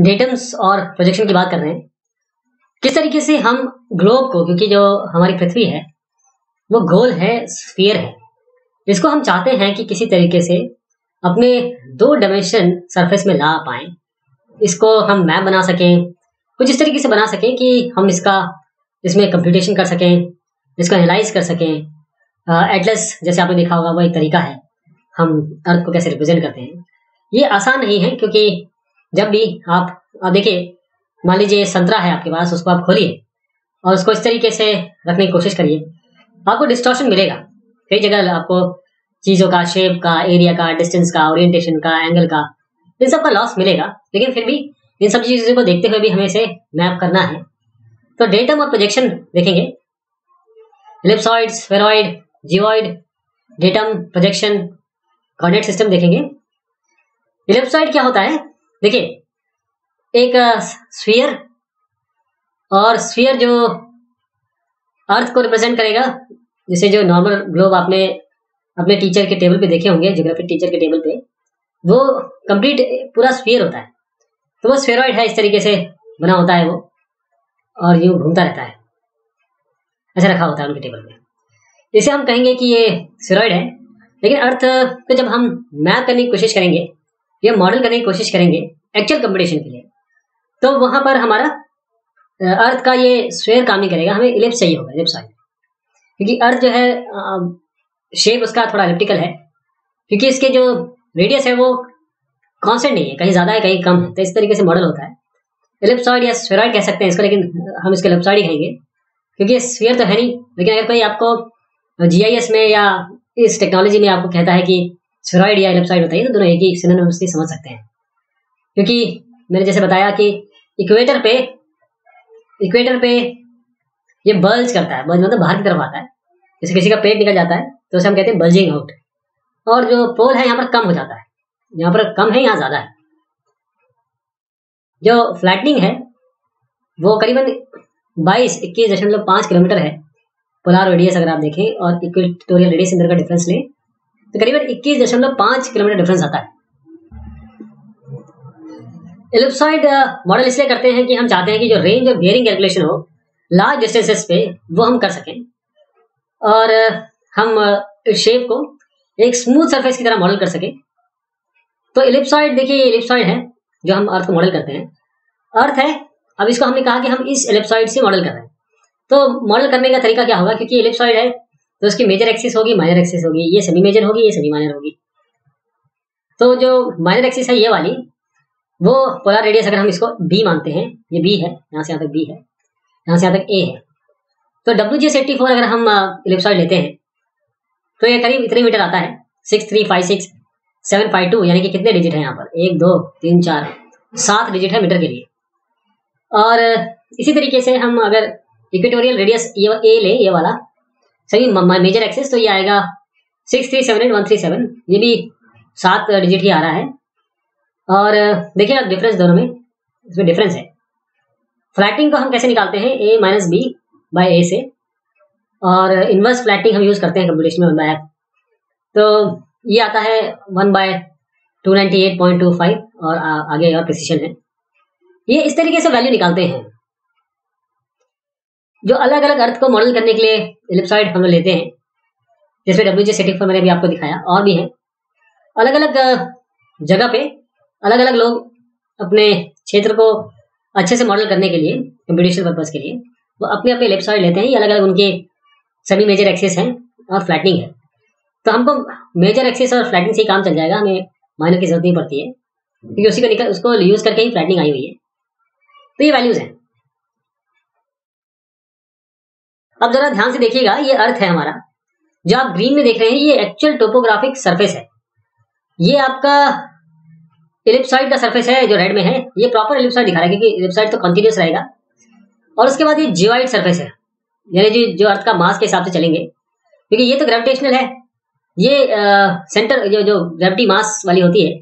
Datums और projection की बात कर रहे हैं। किस तरीके से हम ग्लोब को, क्योंकि जो हमारी पृथ्वी है, वो गोल है स्फीयर है। इसको हम चाहते हैं कि किसी तरीके से अपने दो डायमेंशन सरफेस में ला पाए। इसको हम मैप बना सकें। कुछ इस तरीके से बना सकें कि हम इसका, इसमें कंप्यूटेशन कर सकें, इसको एनालाइज कर सकें। एटलस जैसे आपने देखा होगा, वो एक तरीका है। हम अर्थ को कैसे रिप्रेजेंट करते हैं। ये आसान नहीं है, क्योंकि जब भी आप देखिए, मान लीजिए संतरा है आपके पास, उसको आप खोलिए और उसको इस तरीके से रखने की कोशिश करिए। आपको डिस्टॉर्शन मिलेगा। कई जगह आपको चीज़ों का शेप का एरिया का डिस्टेंस का ओरिएंटेशन का एंगल का, इन सब का लॉस मिलेगा। लेकिन फिर भी इन सब चीज़ों को देखते हुए भी हमें इसे मैप करना है। तो डेटम और प्रोजेक्शन देखेंगे। डेटम प्रोजेक्शन कॉर्डिनेट सिस्टम देखेंगे। इलिप्सॉइड क्या होता है? देखिए, एक स्फीयर और स्फीयर जो अर्थ को रिप्रेजेंट करेगा, जैसे जो नॉर्मल ग्लोब आपने अपने टीचर के टेबल पे देखे होंगे ज्योग्राफी टीचर के टेबल पे, वो कंप्लीट पूरा स्फीयर होता है। तो वो स्फेरॉइड है, इस तरीके से बना होता है वो, और यूँ घूमता रहता है। ऐसा रखा होता है उनके टेबल पे इसे हम कहेंगे कि ये स्फेरॉइड है, लेकिन अर्थ को जब हम मैप करने की कोशिश करेंगे या मॉडल करने की कोशिश करेंगे एक्चुअल कंपटीशन के लिए। तो वहाँ पर हमारा अर्थ का ये स्वेयर काम नहीं करेगा, हमें इलिप्स चाहिए होगा इलिप्स आगे क्योंकि अर्थ जो है शेप उसका थोड़ा इलिप्टिकल है। क्योंकि इसके जो रेडियस है वो कॉन्सेंट नहीं है, कहीं ज़्यादा है, कहीं कम है। तो इस तरीके से मॉडल होता है। इलिप्सॉइड या स्फेरॉइड कह सकते हैं इसको, लेकिन हम इसके इलिप्सॉइड ही कहेंगे। क्योंकि स्फीयर तो है नहीं। लेकिन अगर कोई आपको जीआईएस में या इस टेक्नोलॉजी में आपको कहता है कि स्फेरॉइड या इलिप्सॉइड बताइए तो दोनों एक ही सिनोनिम्स समझ सकते हैं। क्योंकि मैंने जैसे बताया कि इक्वेटर पे इक्वेटर पे ये बल्ज करता है, बल्ज मतलब बाहर की तरफ़ आता है। जैसे किसी का पेट निकल जाता है तो उसे हम कहते हैं बल्जिंग आउट और जो पोल है, यहाँ पर कम हो जाता है। यहाँ पर कम है, यहाँ ज़्यादा है। जो फ्लैटनिंग है, वो करीबन 22 इक्कीस दशमलव पाँच किलोमीटर है। पोलार रेडियस अगर आप देखें और इक्वेटोरियल रेडियस अंदर का डिफरेंस लें तो करीबन इक्कीस दशमलव पाँच किलोमीटर डिफरेंस आता है। एलिप्सॉइड मॉडल uh, इसलिए करते हैं कि हम चाहते हैं कि जो रेंज ऑफ़ बियरिंग कैलकुलेशन हो लार्ज डिस्टेंसेस पे वो हम कर सकें। और uh, हम शेप uh, को एक स्मूथ सरफेस की तरह मॉडल कर सकें। तो इलिप्सॉइड देखिए इलिप्सॉइड है जो हम अर्थ को मॉडल करते हैं। अर्थ है अब इसको हमने कहा कि हम इस एलिप्सॉइड से मॉडल कर रहे हैं। तो मॉडल करने का तरीका क्या होगा? क्योंकि एलिप्सॉइड है तो उसकी मेजर एक्सिस होगी माइनर एक्सिस होगी, ये सेमी मेजर होगी, ये सेमी माइनर होगी। तो जो माइनर एक्सिस है ये वाली, वो पोलर रेडियस अगर हम इसको बी मानते हैं, ये बी है, यहाँ से यहाँ तक बी है, यहाँ से यहाँ तक ए है। तो डब्ल्यू जी एट्टी फोर अगर हम इलिप्सॉइड लेते हैं तो ये करीब इतने मीटर आता है six three five six seven five two यानी कि कितने डिजिट है यहाँ पर? एक, दो, तीन, चार, सात डिजिट है मीटर के लिए। और इसी तरीके से हम अगर इक्वेटोरियल रेडियस ये ए ले, ये वाला सही मेजर एक्सेस तो ये आएगा। Six three seven eight one three seven ये भी सात डिजिट ही आ रहा है। और, देखिए आप डिफरेंस दोनों में, इसमें डिफरेंस है। फ्लैटिंग को हम कैसे निकालते हैं? A minus B by A से। और इनवर्स फ्लैटिंग हम यूज़ करते हैं कंप्यूटेशन में बाय तो ये आता है one by two ninety eight point two five और आगे और प्रिसीशन है। ये इस तरीके से वैल्यू निकालते हैं। जो अलग अलग अर्थ को मॉडल करने के लिए इलिप्सॉइड हम लेते हैं। जैसे डब्ल्यू जी सेटिंग मैंने भी आपको दिखाया, और भी है। अलग अलग जगह पे अलग अलग लोग अपने क्षेत्र को अच्छे से मॉडल करने के लिए कंपटीशन पर्पज के लिए, वो अपने अपने लेफ़्ट साइड लेते हैं। ये अलग अलग उनके सभी मेजर एक्सेस हैं और फ्लैटनिंग है। तो हमको मेजर एक्सेस और फ्लैटनिंग से ही काम चल जाएगा। हमें माइनर की ज़रूरत नहीं पड़ती है। क्योंकि उसी को निकल, उसको यूज़ करके ही फ्लैटनिंग आई हुई है। तो ये वैल्यूज़ हैं। अब जरा ध्यान से देखिएगा ये अर्थ है हमारा। जो आप ग्रीन में देख रहे हैं ये एक्चुअल टोपोग्राफिक सरफेस है। ये आपका इलिप्सॉइड का सरफेस है जो रेड में है। ये प्रॉपर इलिप्सॉइड दिखा रहा है क्योंकि इलिप्सॉइड तो कंटिन्यूस रहेगा। और उसके बाद ये जियोइड सरफेस है। यानी जो जो अर्थ का मास के हिसाब से चलेंगे। क्योंकि ये तो ग्रेविटेशनल है। ये आ, सेंटर जो जो ग्रेविटी मास वाली होती है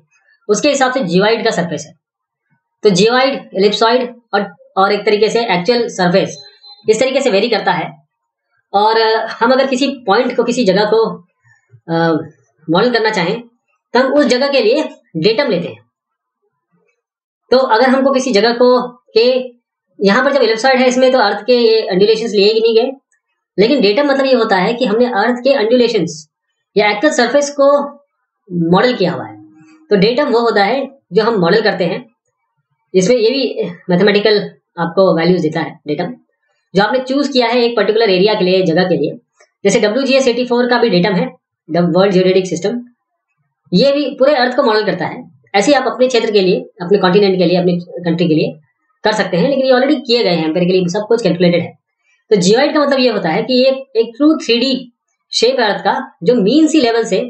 उसके हिसाब से जीवाइड का सरफेस है। तो जीवाइड इलिप्सॉइड और और एक तरीके से एक्चुअल सरफेस इस तरीके से वेरी करता है। और हम अगर किसी पॉइंट को किसी जगह को मॉडल करना चाहें तो हम उस जगह के लिए डेटम लेते हैं। तो अगर हमको किसी जगह को के, यहाँ पर जब इलेप्सॉइड है, इसमें तो अर्थ के अंडुलेशन लिए ही नहीं गए। लेकिन डेटम मतलब ये होता है कि हमने अर्थ के अंडुलेशन या एक्चुअल सरफेस को मॉडल किया हुआ है। तो डेटम वो होता है जो हम मॉडल करते हैं इसमें ये भी मैथमेटिकल आपको वैल्यूज़ देता है डेटम जो आपने चूज़ किया है एक पर्टिकुलर एरिया के लिए, जगह के लिए। जैसे W G S eighty four का भी डेटम है वर्ल्ड जियोडेटिक सिस्टम ये भी पूरे अर्थ को मॉडल करता है। ऐसे आप अपने क्षेत्र के लिए, अपने कॉन्टिनेंट के लिए, अपने कंट्री के लिए कर सकते हैं, लेकिन ये ऑलरेडी किए गए हैं लिए सब कुछ कैलकुलेटेड है। तो जियोइड का मतलब ये होता है कि एक एक ट्रू थ्री शेप अर्थ का, जो मीन सी लेवल से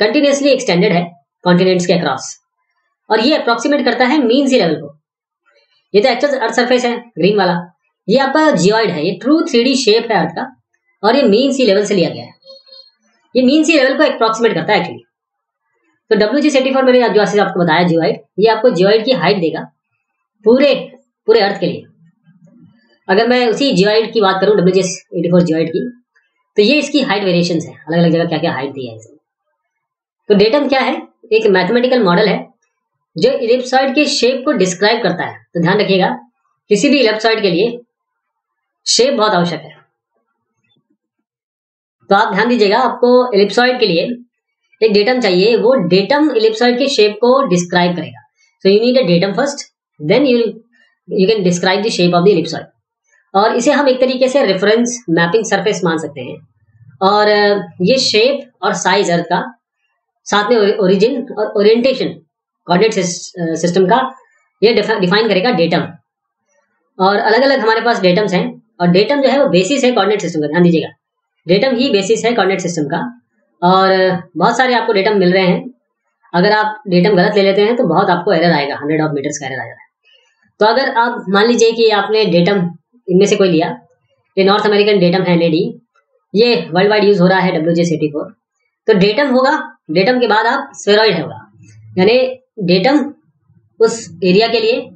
कंटिन्यूसली एक्सटेंडेड है कॉन्टिनेंट्स के अक्रॉस और ये अप्रोक्सीमेट करता है मीन सी लेवल को। ये तो एक्चुअल अर्थ सरफेस है ग्रीन वाला। ये आपका जियोइड है, ये ट्रू थ्री शेप है अर्थ का और ये मीन सी लेवल से लिया गया है। ये मीन सी लेवल को अप्रोक्सीमेट करता है एक्चुअली तो डब्ल्यू जी सेटी फोर मैंने जो आपको बताया जियोइड ये आपको जियोइड की हाइट देगा पूरे पूरे अर्थ के लिए। अगर मैं उसी जियोइड की बात करूँ W G eighty four geoid की तो ये इसकी हाइट वेरिएशन है अलग अलग जगह क्या क्या हाइट दी है इसमें। तो डेटम क्या है? एक मैथमेटिकल मॉडल है, जो इलिप्सॉइड के शेप को डिस्क्राइब करता है। तो ध्यान रखिएगा, किसी भी इलिप्सॉइड के लिए शेप बहुत आवश्यक है। तो आप ध्यान दीजिएगा, आपको इलिप्सॉइड के लिए एक डेटम चाहिए, वो डेटम इलिप्सॉइड के शेप को डिस्क्राइब करेगा। So you need a datum first then you you can describe the shape of the ellipsoid और इसे हम एक तरीके से रेफरेंस मैपिंग सरफेस मान सकते हैं। और ये शेप और साइज़ अर्थ का, साथ में ओरिजिन और ओरिएंटेशन कोऑर्डिनेट सिस्टम का, ये डिफाइन करेगा डेटम और अलग अलग हमारे पास डेटम्स हैं। और डेटम जो है वो बेसिस है कोऑर्डिनेट सिस्टम का, ध्यान दीजिएगा। डेटम ही बेसिस है कोऑर्डिनेट सिस्टम का। और बहुत सारे आपको डेटम मिल रहे हैं। अगर आप डेटम गलत ले लेते हैं तो बहुत आपको एरर आएगा हंड्रेड ऑफ़ मीटर्स का एरर आ है तो अगर आप मान लीजिए कि आपने डेटम इनमें से कोई लिया, ये नॉर्थ अमेरिकन डेटम है लेडी ये वर्ल्ड वाइड यूज़ हो रहा है डब्ल्यू जे सिटी फोर तो डेटम होगा डेटम के बाद आप स्वेरॉइड होगा। यानी डेटम उस एरिया के लिए,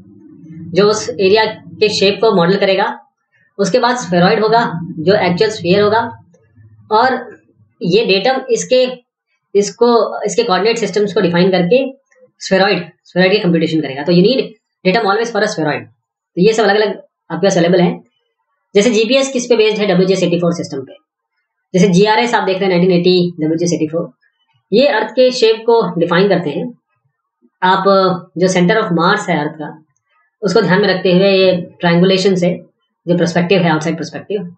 जो उस एरिया के शेप को मॉडल करेगा उसके बाद स्फेरॉइड होगा, जो एक्चुअल स्फीयर होगा। और ये डेटम इसके, इसको, इसके कोऑर्डिनेट सिस्टम्स को डिफाइन करके स्फेरॉइड स्फेरॉइड की कंप्यूटेशन करेगा। तो you need datum always for a spheroid तो ये सब अलग अलग आपके पास अवेलेबल है। जैसे जीपीएस किस पे बेस्ड है? डब्ल्यू जी सिस्टम पे। जैसे जीआरएस आप देख रहे हैं नाइनटीन एटी ये अर्थ के शेप को डिफाइन करते हैं। आप, जो सेंटर ऑफ़ मार्स है अर्थ का, उसको ध्यान में रखते हुए ये ट्रायंगुलेशन से जो प्रस्पेक्टिव है आउटसाइड परस्पेक्टिव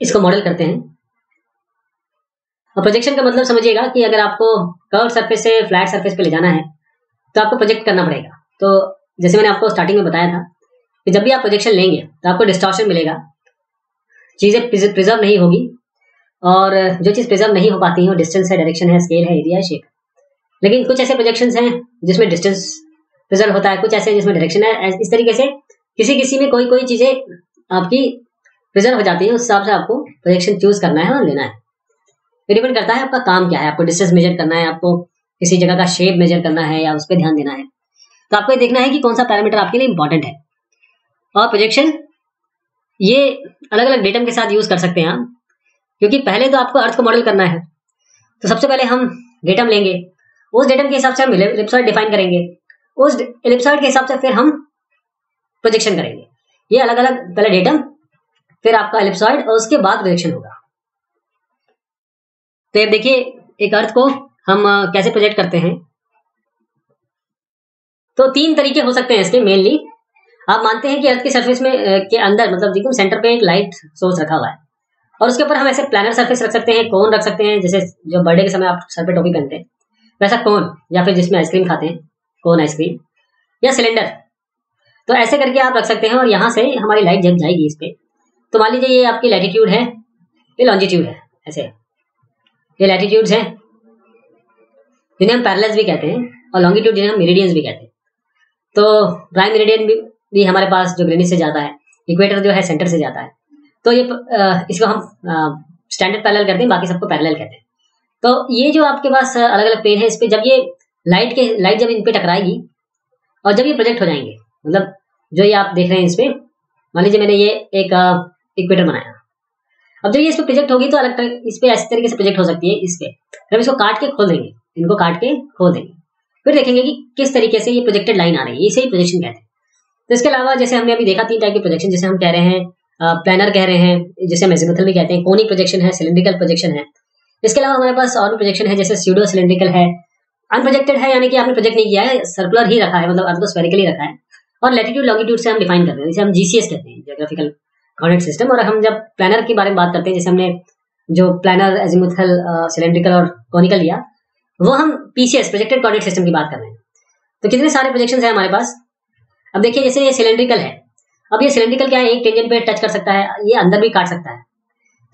इसको मॉडल करते हैं। और प्रोजेक्शन का मतलब समझिएगा कि अगर आपको कर्व सरफेस से फ्लैट सरफेस पे ले जाना है तो आपको प्रोजेक्ट करना पड़ेगा। तो जैसे मैंने आपको स्टार्टिंग में बताया था कि जब भी आप प्रोजेक्शन लेंगे तो आपको डिस्टॉर्शन मिलेगा। चीज़ें प्रिजर्व नहीं होगी और जो चीज़ प्रिजर्व नहीं हो पाती है, वो डिस्टेंस है डायरेक्शन है स्केल है एरिया है शेप लेकिन कुछ ऐसे प्रोजेक्शन हैं जिसमें डिस्टेंस प्रिजर्व होता है, कुछ ऐसे जिसमें डायरेक्शन है। इस तरीके से किसी किसी में कोई कोई चीज़ें आपकी रिज़ल्ट हो जाती है, उस हिसाब से आपको प्रोजेक्शन चूज़ करना है और लेना है। डिपेंड करता है आपका काम क्या है, आपको डिस्टेंस मेजर करना है, आपको किसी जगह का शेप मेजर करना है या उस पर ध्यान देना है। तो आपको ये देखना है कि कौन सा पैरामीटर आपके लिए इंपॉर्टेंट है। और प्रोजेक्शन ये अलग अलग डेटम के साथ यूज़ कर सकते हैं आप, क्योंकि पहले तो आपको अर्थ को मॉडल करना है। तो सबसे पहले हम डेटम लेंगे, उस डेटम के हिसाब से हम इलिप्सॉइड डिफाइन करेंगे। उस इलिप्सॉइड के हिसाब से फिर हम प्रोजेक्शन करेंगे। ये अलग अलग पहले डेटम फिर आपका इलिप्सॉइड और उसके बाद प्रोजेक्शन होगा। तो अब देखिए, एक अर्थ को हम कैसे प्रोजेक्ट करते हैं। तो तीन तरीके हो सकते हैं इसके मेनली आप मानते हैं कि अर्थ की सरफेस में के अंदर मतलब देखो सेंटर पे एक लाइट सोर्स रखा हुआ है। और उसके ऊपर हम ऐसे प्लानर सरफेस रख सकते हैं कोन रख सकते हैं, जैसे जो बर्थडे के समय आप सर पे टोपी पहनते हैं। वैसा कोन या फिर जिसमें आइसक्रीम खाते हैं कोन आइसक्रीम या सिलेंडर तो ऐसे करके आप रख सकते हैं और यहाँ से हमारी लाइट जग जाएगी इस पर तो मान लीजिए ये आपकी लैटिट्यूड है ये लॉन्जिट्यूड है ऐसे। ये लैटिट्यूड्स हैं जिन्हें हम पैरलेस भी कहते हैं और लॉन्गिट्यूड जिन्हें हम मेरिडियंस भी कहते हैं। तो प्राइम मेरिडियन भी, भी हमारे पास जो ग्रेनिस से जाता है इक्वेटर जो है सेंटर से जाता है। तो ये इसको हम स्टैंडर्ड पैरेलल करते हैं बाकी सबको पैरेलल कहते हैं। तो ये जो आपके पास अलग अलग पेन है इस पे जब ये लाइट के लाइट जब इन पे टकराएगी और जब ये प्रोजेक्ट हो जाएँगे मतलब जो ये आप देख रहे हैं इसमें मान लीजिए मैंने ये एक इक्वेटर बनाया। अब जब ये इस पे प्रोजेक्ट होगी तो अलग इस पे ऐसे तरीके से प्रोजेक्ट हो सकती है इस पे। फिर इसको काट के खोल देंगे। इनको काट के खोल देंगे। फिर देखेंगे कि किस तरीके से ये प्रोजेक्टेड लाइन आ रही है। इसे ही प्रोजेक्शन कहते हैं। तो इसके अलावा जैसे हमने अभी देखा तीन टाइप के प्रोजेक्शन जैसे हम कह रहे हैं प्लानर कह रहे हैं, जैसे मेजिमथल भी कहते हैं कोनिक प्रोजेक्शन है सिलेंड्रिकल प्रोजेक्शन है। इसके अलावा हमारे पास और प्रोजेक्शन है, जैसे सीडो सिलेंड्रिकल है। अनप्रोजेक्टेड है, यानी कि आपने प्रोजेक्ट नहीं किया है सर्कुलर ही रखा है मतलब अर्थोस्फेरिकली रखा है। और लेटीट्यूड लॉन्गिट्यूड से हम डिफाइन करते हैं। जैसे हम जीसीएस कहते हैं जियोग्राफिकल कोऑर्डिनेट सिस्टम और हम जब प्लानर के बारे में बात करते हैं, जैसे हमने जो प्लानर एजिमुथल सिलेंड्रिकल और कॉनिकल लिया, वो हम पीसीएस प्रोजेक्टेड कोऑर्डिनेट सिस्टम की बात कर रहे हैं। तो कितने सारे प्रोजेक्शन है हमारे पास? अब देखिए, जैसे ये सिलेंड्रिकल है, अब ये सिलेंड्रिकल क्या है? एक टेंजेंट पे टच कर सकता है, ये अंदर भी काट सकता है।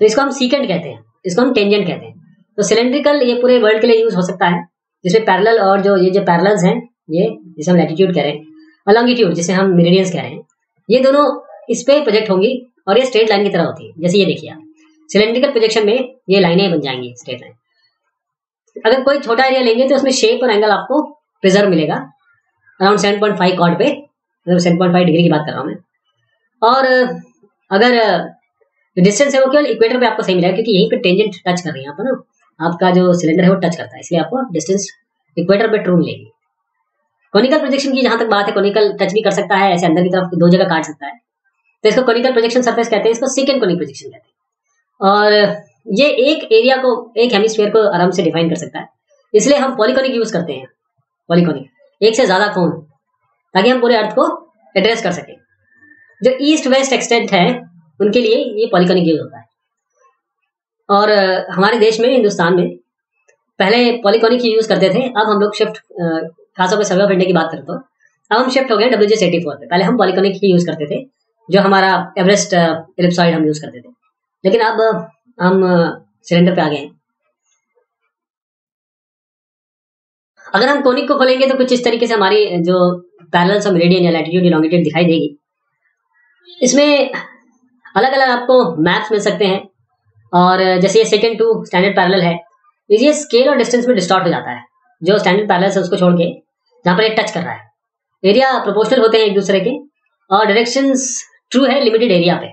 तो इसको हम सीकेंड कहते हैं, इसको हम टेंजेंट कहते हैं। तो सिलेंड्रिकल ये पूरे वर्ल्ड के लिए यूज़ हो सकता है, जिसमें पैरेलल और जो, ये जो पैरेलल्स हैं, ये, जिसे हम लैटिट्यूड कह रहे हैं और लॉन्गिट्यूड जिसे हम मेरिडियंस कह रहे हैं। ये दोनों इस पे प्रोजेक्ट होंगी और ये स्ट्रेट लाइन की तरह होती है। जैसे ये देखिए आप। सिलेंड्रिकल प्रोजेक्शन में ये लाइनें बन जाएँगी स्ट्रेट लाइन अगर कोई छोटा एरिया लेंगे तो उसमें शेप और एंगल आपको प्रिजर्व मिलेगा। Around seven point five chord पे सेवन पॉइंट फाइव डिग्री की बात कर रहा हूँ मैं। और अगर डिस्टेंस है वो केवल इक्वेटर पे आपको सही मिलेगा, क्योंकि यहीं पे टेंजेंट टच कर रही है पर ना? आपका जो सिलेंडर है वो टच करता है, इसलिए आपको डिस्टेंस इक्वेटर पे ट्रू मिलेगी। कोनिकल प्रोजेक्शन की जहाँ तक बात है कोनिकल टच भी कर सकता है, ऐसे अंदर की तरफ़ दो जगह काट सकता है। तो इसको कोनिकल प्रोजेक्शन सरफेस कहते हैं, इसको सेकेंड कोनिक प्रोजेक्शन कहते हैं। और ये एक एरिया को, एक हेमिस्फीयर को आराम से डिफाइन कर सकता है। इसलिए हम पॉलिकोनिक यूज़ करते हैं। पॉलिकोनिक एक से ज़्यादा कोन ताकि हम पूरे अर्थ को एड्रेस कर सकें। जो ईस्ट वेस्ट एक्सटेंट है, उनके लिए ये पॉलिकोनिक यूज़ होता है। और, हमारे देश में, हिंदुस्तान में, पहले पॉलिकोनिक ही यूज़ करते थे, अब हम लोग शिफ्ट खासतौर पर सर्वे ऑफ़ इंडिया की बात करें तो अब हम शिफ्ट हो गए डब्ल्यू जी एटी फोर पे। पहले हम पॉलिकोनिक ही यूज़ करते थे, जो हमारा एवरेस्ट इलिप्सॉइड हम यूज़ करते थे। लेकिन अब, हम सिलेंडर पे आ गए हैं। अगर हम कोनिक को खोलेंगे तो कुछ इस तरीके से हमारी जो पैरेलल्स और मेरिडियन या लैटिट्यूड लॉन्गिट्यूड दिखाई देगी। इसमें अलग अलग आपको मैप्स मिल सकते हैं। और जैसे ये सेकेंड टू स्टैंडर्ड पैरेलल है, ये स्केल और डिस्टेंस में डिस्टॉर्ट हो जाता है। जो स्टैंडर्ड पैरेलल है उसको छोड़ के जहाँ पर ये टच कर रहा है। एरिया प्रोपोर्शनल होते हैं एक दूसरे के और डायरेक्शन ट्रू है लिमिटेड एरिया पे।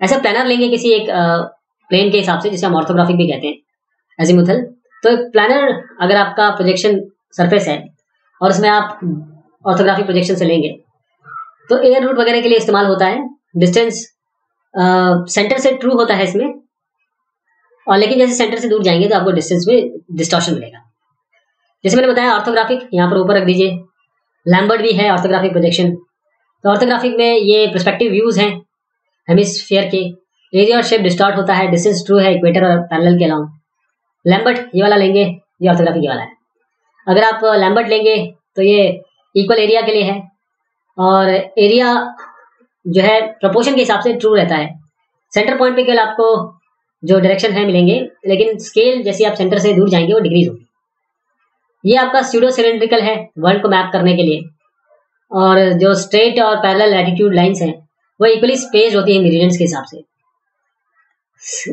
ऐसा प्लानर लेंगे किसी एक प्लेन के हिसाब से, जिसे हम ऑर्थोग्राफिक भी कहते हैं एजीमुथल तो एक प्लानर अगर आपका प्रोजेक्शन सरफेस है और उसमें आप ऑर्थोग्राफिक प्रोजेक्शन से लेंगे तो एयर रूट वगैरह के लिए इस्तेमाल होता है। डिस्टेंस सेंटर से ट्रू होता है इसमें। और लेकिन जैसे सेंटर से दूर जाएँगे तो आपको डिस्टेंस में डिस्टॉर्शन मिलेगा। जैसे मैंने बताया ऑर्थोग्राफिक यहाँ पर ऊपर रख दीजिए। लैम्बर्ड भी है ऑर्थोग्राफिक प्रोजेक्शन तो ऑर्थोग्राफिक में ये प्रस्पेक्टिव व्यूज़ हैं हेमिसफेयर के। एरिया और शेप डिस्टॉर्ट होता है डिस्टेंस ट्रू है इक्वेटर और पैरेलल के अलाउंग लैम्बर्ट ये वाला लेंगे, ये ऑर्थोग्राफिक ये वाला है। अगर आप लैम्बर्ट लेंगे तो ये इक्वल एरिया के लिए है। और एरिया जो है प्रपोर्शन के हिसाब से ट्रू रहता है। सेंटर पॉइंट पे केवल आपको जो डायरेक्शन है मिलेंगे, लेकिन स्केल जैसे आप सेंटर से दूर जाएँगे, वो डिग्रीज होगी। ये आपका स्यूडो सिलेंड्रिकल है वर्ल्ड को मैप करने के लिए। और जो स्ट्रेट और पैरेलल एटीट्यूड लाइंस हैं, वो इक्वली स्पेस होती है मेरिडियंस के हिसाब से।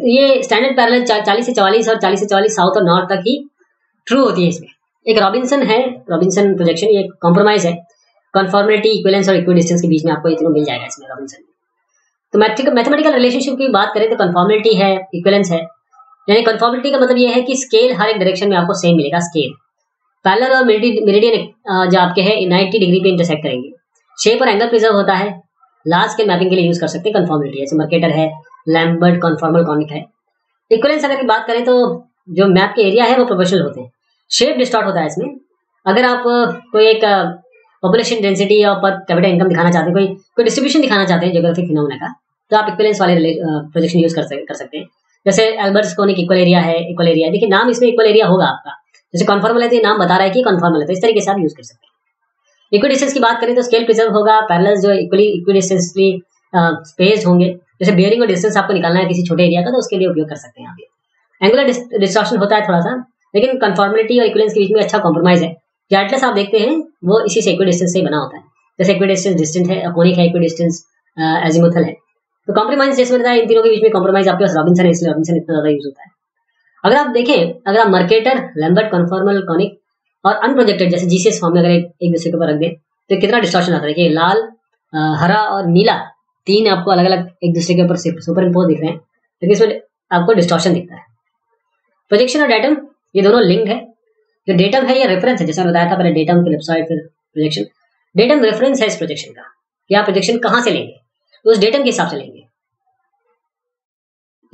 ये स्टैंडर्ड पैरेलल चालीस से चवालीस और चालीस से चवालीस साउथ और नॉर्थ तक ही ट्रू होती है इसमें। एक रॉबिन्सन है रॉबिन्सन प्रोजेक्शन ये कॉम्प्रोमाइज है। कन्फॉर्मिटी इक्वलेंस और इक्विडिस्टेंस के बीच में आपको इतना मिल जाएगा इसमें रॉबिन्सन तो मैथमेटिकल रिलेशनशिप की बात करें तो कन्फॉर्मिटी है इक्वलेंस है। यानी कन्फॉर्मिटी का मतलब ये है कि स्केल हर एक डायरेक्शन में आपको सेम मिलेगा स्केल पैरेलल और मेरिडियन जो आपके हैं नाइनटी डिग्री पे इंटरसेक्ट करेंगे। शेप और एंगल प्रिजर्व होता है। लास्ट के मैपिंग के लिए यूज़ कर सकते हैं कन्फॉर्मिटी जैसे मर्केटर है लैम्बर्ट कन्फॉर्मल कॉनिक है। इक्वलेंस अगर की बात करें तो जो मैप के एरिया है, वो प्रोपोर्शनल होते हैं। शेप डिस्टॉर्ट होता है इसमें। अगर आप कोई एक पॉपुलेशन डेंसिटी और पर कैपिटल इनकम दिखाना चाहते हैं, कोई कोई डिस्ट्रीब्यूशन दिखाना चाहते हैं जोग्राफिक फिनोमेना का तो आप इक्वलेंस वाले प्रोजेक्शन यूज़ कर सकते हैं। जैसे एल्बर्ट्स कॉनिक इक्वल एरिया है इक्वल एरिया देखिए, नाम इसमें इक्वल एरिया होगा आपका। जैसे कन्फर्मल है तो नाम बता रहा है कि कन्फर्मल है तो इस तरीके से आप यूज़ कर सकते हैं। इक्वल डिस्टेंस की बात करें तो स्केल प्रिजर्व होगा पैरेलल जो इक्वली इक्वल डिस्टेंसली स्पेस होंगे, जैसे बियरिंग और डिस्टेंस आपको निकालना है किसी छोटे एरिया का तो उसके लिए उपयोग कर सकते हैं आप एंगुलर डिस्ट्रक्शन होता है थोड़ा सा लेकिन कन्फॉर्मिलिटी और इक्वलेंस के बीच में अच्छा कॉम्प्रोमाइज है। जो एटलस आप देखते हैं, वो इसी से इक्वी डिस्टेंस से बना होता है। जैसे इक्वी डिस्टेंस डिस्टेंट है अपोनिक है इक्वी डिस्टेंस एजिमुथल है। तो कॉम्प्रोमाइज जैसे बताया इन तीनों के बीच में कॉम्प्रोमाइज आपके पास रॉबिन्सन है, इसलिए रॉबिन्सन इतना ज़्यादा यूज़ होता है। अगर आप देखें अगर आप मर्केटर लैम्बर्ट कन्फॉर्मल कॉनिक और अनप्रोजेक्टेड जैसे जीसीएस फॉर्म में अगर एक, दूसरे के ऊपर रख दें तो कितना डिस्टॉर्शन आता है? देखिए लाल हरा और नीला तीन आपको अलग अलग एक दूसरे के ऊपर सुपर इम्पोज दिख रहे हैं लेकिन इसमें आपको डिस्टॉर्शन दिखता है। प्रोजेक्शन और डेटम ये दोनों लिंक है। जो डेटम है ये रेफरेंस है जैसा बताया था पहले डेटम फिर वेबसाइट फिर प्रोजेक्शन डेटम रेफरेंस है इस प्रोजेक्शन का आप प्रोजेक्शन कहाँ से लेंगे? तो उस डेटम के हिसाब से लेंगे।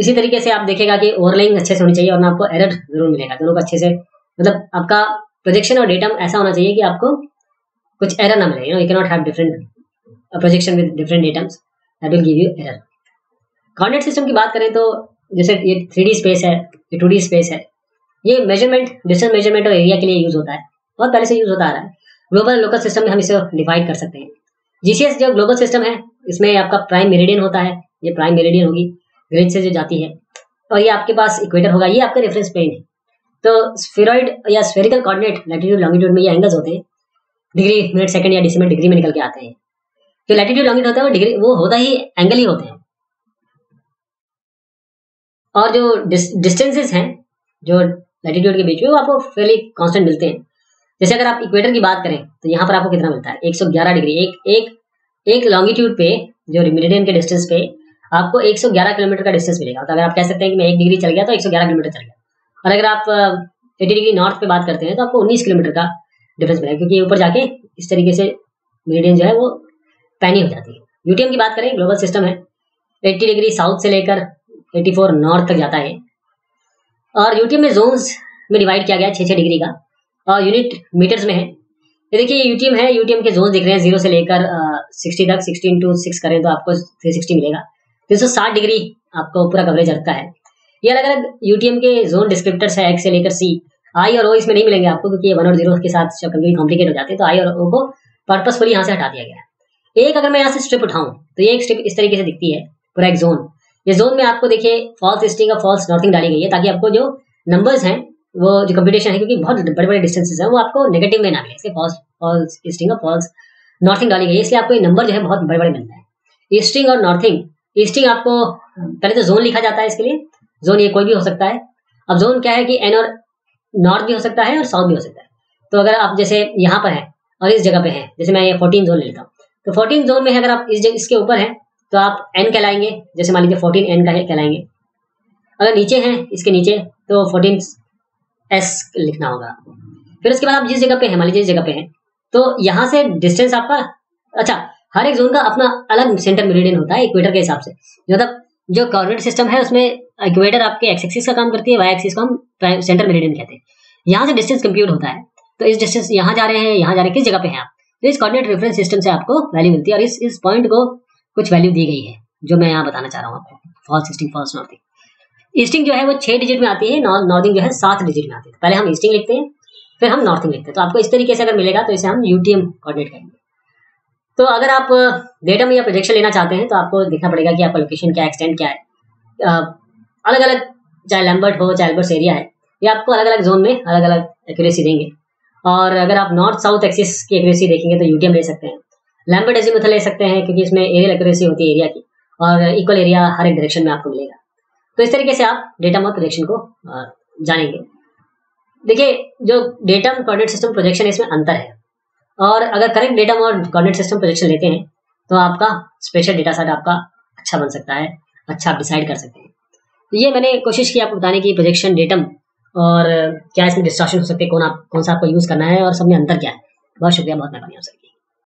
इसी तरीके से आप देखेगा कि ओवरलाइंग अच्छे से होनी चाहिए और आपको एरर ज़रूर मिलेगा। दोनों को अच्छे से मतलब आपका प्रोजेक्शन और डेटम ऐसा होना चाहिए कि आपको कुछ एरर ना मिले। You know you cannot have different projection with different datums that will give you error coordinate system की बात करें तो जैसे ये थ्री स्पेस है, ये टू स्पेस है, ये मेज़रमेंट डिस्टेंस मेज़रमेंट और एरिया के लिए यूज़ होता है बहुत पहले से यूज़ होता आ रहा है। ग्लोबल लोकल सिस्टम में हम इसे डिवाइड कर सकते हैं। जीसीएस जो ग्लोबल सिस्टम है, इसमें आपका प्राइम मेरिडियन होता है, ये प्राइम मेरिडियन होगी। ग्रिड से जो जाती है, और ये आपके पास इक्वेटर होगा, ये आपका रेफरेंस प्लेन है। तो स्फेरॉइड या स्फेरिकल कोऑर्डिनेट लैटिट्यूड लॉन्गिट्यूड में ये एंगल्स होते हैं। डिग्री मिनट सेकंड या डिसीमल डिग्री में निकल के आते हैं। जो लैटिट्यूड लॉन्गिट्यूड होता है, वो डिग्री वो होता ही एंगल ही होते हैं। और जो डिस्टेंसेस हैं, जो लैटिट्यूड के बीच में, वो आपको फेली कांस्टेंट मिलते हैं। जैसे अगर आप इक्वेटर की बात करें तो यहाँ पर आपको कितना मिलता है? 111 डिग्री, एक एक एक लॉन्गिट्यूड पे, जो मेरिडियन के डिस्टेंस पे आपको 111 किलोमीटर का डिस्टेंस मिलेगा। तो अगर आप कह सकते हैं कि मैं एक डिग्री चल गया तो 111 किलोमीटर चल गया। और अगर आप एटी डिग्री नॉर्थ पे बात करते हैं तो आपको 19 किलोमीटर का डिफरेंस मिलेगा, क्योंकि ऊपर जाके इस तरीके से मेरिडियन जो है वो पैनी हो जाती है। यूटीएम की बात करें, ग्लोबल सिस्टम है। एट्टी डिग्री साउथ से लेकर एटी फोर नॉर्थ तक जाता है। और यूटीएम में जोन्स में डिवाइड किया गया छः छः डिग्री का। और यूनिट मीटर्स में है। ये देखिए यूटीएम है, यूटीएम के जोन दिख रहे हैं, ज़ीरो से लेकर सिक्सटी तक सिक्सटीन टू सिक्स करें तो आपको थ्री सिक्सटी मिलेगा। तीन सौ साठ डिग्री आपको पूरा कवरेज रखता है। ये अलग अलग यूटीएम के जोन डिस्क्रिप्टर्स है एक्स से लेकर सी आई और ओ इसमें नहीं मिलेंगे आपको क्योंकि वन और ज़ीरो के साथ कभी कॉम्प्लिकेट हो जाते हैं तो आई और ओ को पर्पसफुली यहाँ से हटा दिया गया एक अगर मैं यहाँ से स्ट्रिप उठाऊं तो ये एक स्ट्रिप इस तरीके से दिखती है, पूरा एक जोन ये जोन में आपको देखिए फॉल्स ईस्टिंग और फॉल्स नॉर्थिंग डाली गई है, ताकि आपको जो नंबर्स हैं, वो जो कंप्यूटेशन है, क्योंकि बहुत बड़े बड़े डिस्टेंसेस है, वो आपको नेगेटिव में ना मिले। फॉल्स फॉल्स ईस्टिंग और फॉल्स नॉर्थिंग डाली गई है, इसलिए आपको ये नंबर जो है बहुत बड़े बड़े मिलता है। ईस्टिंग और नॉर्थिंग ईस्टिंग आपको, पहले तो जोन लिखा जाता है इसके लिए। जोन ये कोई भी हो सकता है। अब जोन क्या है कि एन और नॉर्थ भी हो सकता है और साउथ भी हो सकता है। तो अगर आप जैसे यहाँ पर है और इस जगह पे है, जैसे मैं ये फोर्टीन जोन ले लेता हूँ। तो फोर्टीन जोन में अगर आप इस इसके ऊपर है तो आप एन कहलाएँगे। जैसे मान लीजिए फोर्टीन एन का कहलाएँगे। अगर नीचे हैं, इसके नीचे तो फोर्टीन एस लिखना होगा। फिर उसके बाद आप जिस जगह पे हैं, मान लीजिए जिस जगह पे हैं तो यहाँ से डिस्टेंस आपका अच्छा हर एक जोन का अपना अलग सेंटर मेरिडियन होता है इक्वेटर के हिसाब से। मतलब जो कॉर्डिनेट सिस्टम है, उसमें इक्वेटर आपके एक्स एक्सिस का काम करती है वाई एक्सिस को हम सेंटर मेरिडियन कहते हैं। यहाँ से डिस्टेंस कंप्यूट होता है। तो इस डिस्टेंस यहाँ जा रहे हैं, यहाँ जा रहे हैं, किस जगह पे हैं आप? तो इस कॉर्डिनेट रेफरेंस सिस्टम से आपको वैल्यू मिलती है और इस इस पॉइंट को कुछ वैल्यू दी गई है, जो मैं यहाँ बताना चाह रहा हूँ आपको। False easting false northing easting जो है, वो छह डिजिट में आती है नॉर्थिंग जो है, सात डिजिट में आती है। पहले हम ईस्टिंग लिखते हैं, फिर हम नॉर्थिंग लिखते हैं। तो आपको इस तरीके से अगर मिलेगा तो इसे हम यूटीएम कोऑर्डिनेट करेंगे तो अगर आप डेटा में या प्रोजेक्शन लेना चाहते हैं तो आपको देखना पड़ेगा कि आपका लोकेशन क्या एक्सटेंड क्या है। अलग अलग चाहे लैम्बर्ट हो, चाहे एल्बर्ट्स एरिया है, ये आपको अलग अलग जोन में अलग अलग एक्यूरेसी देंगे। और अगर आप नॉर्थ साउथ एक्सिस की एक्यूरेसी देखेंगे तो यूटीएम ले सकते हैं। लैम्बर्ट एजीमुथ ले सकते हैं, क्योंकि इसमें एरियल एक्यूरेसी होती है एरिया की, और इक्वल एरिया हर एक डायरेक्शन में आपको मिलेगा। तो इस तरीके से आप डेटा और प्रोजेक्शन को जानेंगे। देखिए, जो डेटा कोऑर्डिनेट सिस्टम प्रोजेक्शन है, इसमें अंतर है। और अगर करेंट डेटम और कोऑर्डिनेट सिस्टम प्रोजेक्शन लेते हैं तो आपका स्पेशल डेटा सेट आपका अच्छा बन सकता है अच्छा आप डिसाइड कर सकते हैं। तो ये मैंने कोशिश की आपको बताने की प्रोजेक्शन डेटम और क्या इसमें डिस्ट्रक्शन हो सकते हैं, कौन आप, कौन सा आपको यूज़ करना है और सब में अंतर क्या है। बहुत शुक्रिया, बहुत मेहरबानी आपसे।